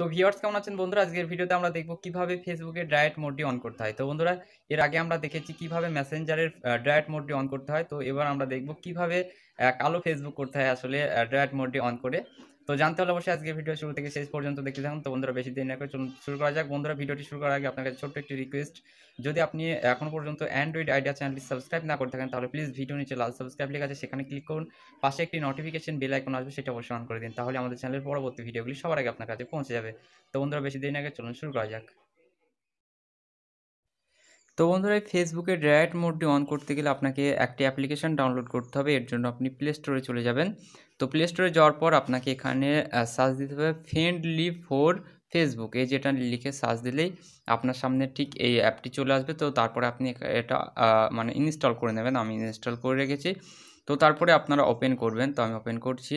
তো ভিউয়ার্স কেমন আছেন বন্ধুরা? আজকের ভিডিওতে আমরা দেখব কীভাবে ফেসবুকে ডায়েট মোডটি অন করতে হয়। তো বন্ধুরা, এর আগে আমরা দেখেছি কীভাবে মেসেঞ্জারের ডায়েট মোডটি অন করতে হয়। তো এবার আমরা দেখব কীভাবে কালো ফেসবুক করতে হয় আসলে ডায়েট মোডটি অন করে। তো জানতে হলে অবশ্যই আজকে ভিডিও শুরু থেকে শেষ পর্যন্ত দেখতে থাকুন। তো বন্ধুরা, বেশি দেরি না করে শুরু করা যাক। বন্ধুরা, ভিডিওটি শুরু করার আগে আপনার কাছে ছোট্ট একটি রিকোয়েস্ট যদি আপনি এখন পর্যন্ত অ্যান্ড্রয়েড আইডিয়া চ্যানেলটি সাবস্ক্রাইব না করে থাকেন, তাহলে প্লিজ ভিডিও নিচে লাল সাবস্ক্রাইব লেখা আছে, সেখানে ক্লিক করুন। পাশে একটি নোটিফিকেশন বেল আইকন আসবে, সেটা অবশ্যই অন করে দিন। তাহলে আমাদের চ্যানেলের পরবর্তী ভিডিওগুলি সবার আগে আপনার কাছে পৌঁছে যাবে। তো বন্ধুরা, বেশি দিন না আগে চলুন, শুরু করা যাক। তো বন্ধুরা, এই ফেসবুকে ডায়েট মোডটি অন করতে গেলে আপনাকে একটি অ্যাপ্লিকেশন ডাউনলোড করতে হবে। এর জন্য আপনি প্লে স্টোরে চলে যাবেন। তো প্লে স্টোরে যাওয়ার পর আপনাকে এখানে সার্চ দিতে হবে ফ্রেন্ডলি ফর ফেসবুক এই যেটা লিখে সার্চ দিলেই আপনার সামনে ঠিক এই অ্যাপটি চলে আসবে। তো তারপরে আপনি এটা মানে ইনস্টল করে নেবেন। আমি ইনস্টল করে রেখেছি। তো তারপরে আপনারা ওপেন করবেন। তো আমি ওপেন করছি।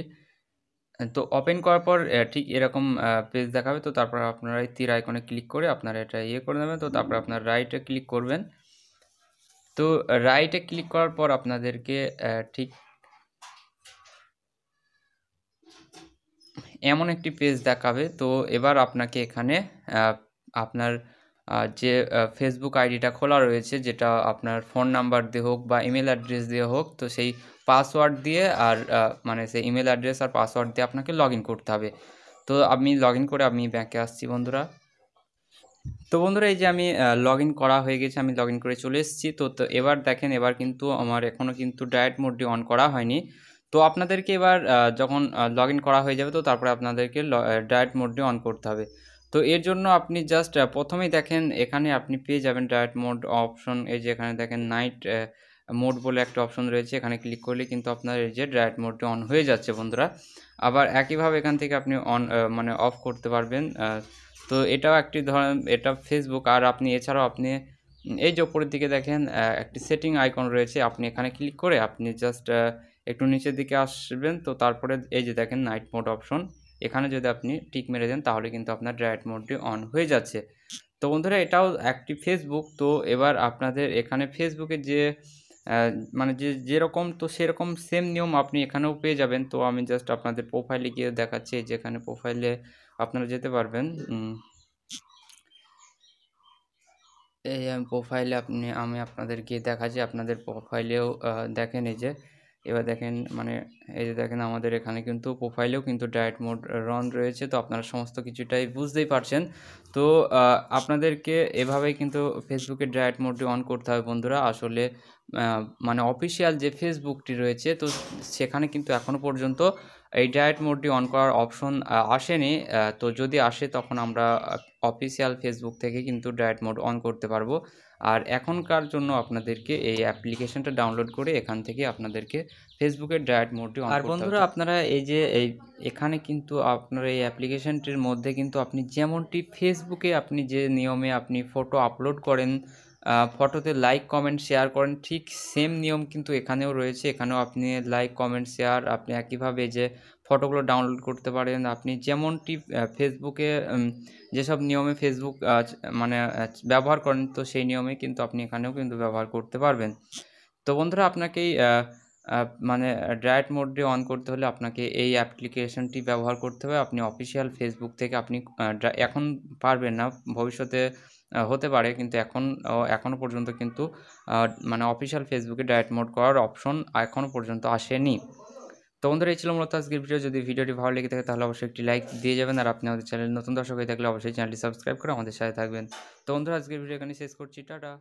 তো ওপেন করার পর ঠিক এরকম পেজ দেখাবে। তো তারপর আপনারা এই তীর আইকনে ক্লিক করে আপনারা এটা ইয়ে করে নেবেন। তো তারপর আপনার রাইটে ক্লিক করবেন। তো রাইটে ক্লিক করার পর আপনাদেরকে ঠিক এমন একটি পেজ দেখাবে। তো এবার আপনাকে এখানে আপনার যে ফেসবুক আইডিটা খোলা রয়েছে, যেটা আপনার ফোন নাম্বার দিয়ে হোক বা ইমেল অ্যাড্রেস দিয়ে হোক, তো সেই পাসওয়ার্ড দিয়ে আর মানে সেই ইমেল অ্যাড্রেস আর পাসওয়ার্ড দিয়ে আপনাকে লগ করতে হবে। তো আমি লগ করে আমি ব্যাংকে আসছি, বন্ধুরা। তো বন্ধুরা, এই যে আমি লগ করা হয়ে গেছে, আমি লগ করে চলে এসেছি। তো তো এবার দেখেন, এবার কিন্তু আমার এখনও কিন্তু ডায়েট মোডটি অন করা হয়নি। তো আপনাদেরকে এবার যখন লগ করা হয়ে যাবে, তো তারপরে আপনাদেরকে ডায়েট মোডটি অন করতে হবে। তো এর জন্য আপনি জাস্ট প্রথমেই দেখেন এখানে আপনি পেয়ে যাবেন ডায়েট মোড অপশন এই যে এখানে দেখেন নাইট মোড বলে একটা অপশন রয়েছে, এখানে ক্লিক করলে কিন্তু আপনার এই যে ডায়েট মোডটি অন হয়ে যাচ্ছে বন্ধুরা। আবার একইভাবে এখান থেকে আপনি অন মানে অফ করতে পারবেন তো এটাও একটি ধরেন এটা ফেসবুক আর আপনি, এছাড়াও আপনি এই যে ওপরের দিকে দেখেন একটি সেটিং আইকন রয়েছে, আপনি এখানে ক্লিক করে আপনি জাস্ট একটু নিচের দিকে আসবেন, তো তারপরে এই যে দেখেন নাইট মোড অপশন এখানে যদি আপনি টিক মেরে দেন, তাহলে কিন্তু আপনার ডায়েট মোডটি অন হয়ে যাচ্ছে। তো বন্ধুরা, এটাও একটি ফেসবুক তো এবার আপনাদের এখানে ফেসবুকে যে মানে যে, যেরকম, তো সেরকম সেম নিয়ম আপনি এখানেও পেয়ে যাবেন। তো আমি জাস্ট আপনাদের প্রোফাইলে গিয়ে দেখাচ্ছি যেখানে প্রোফাইলে আপনারা যেতে পারবেন। এই প্রোফাইলে আপনি, আমি আপনাদেরকে দেখাচ্ছি, আপনাদের প্রোফাইলেও দেখেন এই যে এবার দেখেন মানে এই যে দেখেন আমাদের এখানে কিন্তু প্রোফাইলেও কিন্তু ডায়েট মোড রন রয়েছে, তো আপনারা সমস্ত কিছুটাই বুঝতেই পারছেন। তো আপনাদেরকে এভাবেই কিন্তু ফেসবুকে ডায়েট মোডটি অন করতে হবে বন্ধুরা। আসলে মানে অফিসিয়াল যে ফেসবুকটি রয়েছে, তো সেখানে কিন্তু এখনও পর্যন্ত এই ডায়েট মোডটি অন করার অপশন আসেনি। তো যদি আসে তখন আমরা অফিসিয়াল ফেসবুক থেকে কিন্তু ডায়েট মোড অন করতে পারব। আর এখনকার জন্য আপনাদেরকে এই অ্যাপ্লিকেশনটা ডাউনলোড করে এখান থেকে আপনাদেরকে ফেসবুকের ডায়েট মোডটি আর বন্ধুরা আপনারা এই যে এই এখানে কিন্তু আপনার এই অ্যাপ্লিকেশনটির মধ্যে কিন্তু আপনি যেমনটি ফেসবুকে আপনি যে নিয়মে আপনি ফটো আপলোড করেন ফটোতে লাইক কমেন্ট শেয়ার করেন। ঠিক সেম নিয়ম কিন্তু এখানেও রয়েছে। এখানেও আপনি লাইক কমেন্ট শেয়ার আপনি একইভাবে যে ফটোগুলো ডাউনলোড করতে পারেন। আপনি যেমনটি ফেসবুকে যেসব নিয়মে ফেসবুক মানে ব্যবহার করেন তো সেই নিয়মে কিন্তু আপনি এখানেও কিন্তু ব্যবহার করতে পারবেন। তো বন্ধুরা আপনাকে এই, আহ, আহ, মানে ডায়েট মোডটি অন করতে হলে আপনাকে এই অ্যাপ্লিকেশনটি ব্যবহার করতে হবে। আপনি অফিসিয়াল ফেসবুক থেকে আপনি এখন পারবেন না। ভবিষ্যতে হতে পারে। কিন্তু এখন এখনও পর্যন্ত কিন্তু মানে অফিসিয়াল ফেসবুকে ডায়েট মোড করার অপশন এখনও পর্যন্ত আসেনি। তো বন্ধুরা, এই ছিল মূলত আজকের ভিডিও যদি ভিডিওটি ভালো লেগে থাকে, তাহলে অবশ্যই একটি লাইক দিয়ে যাবেন। আর আপনি আমাদের চ্যানেল নতুন দর্শক হয়ে থাকলে অবশ্যই চ্যানেলটি সাবস্ক্রাইব করে আমাদের সাথে থাকবেন। তো বন্ধুরা, আজকের ভিডিও এখানে শেষ করছি। টাটা।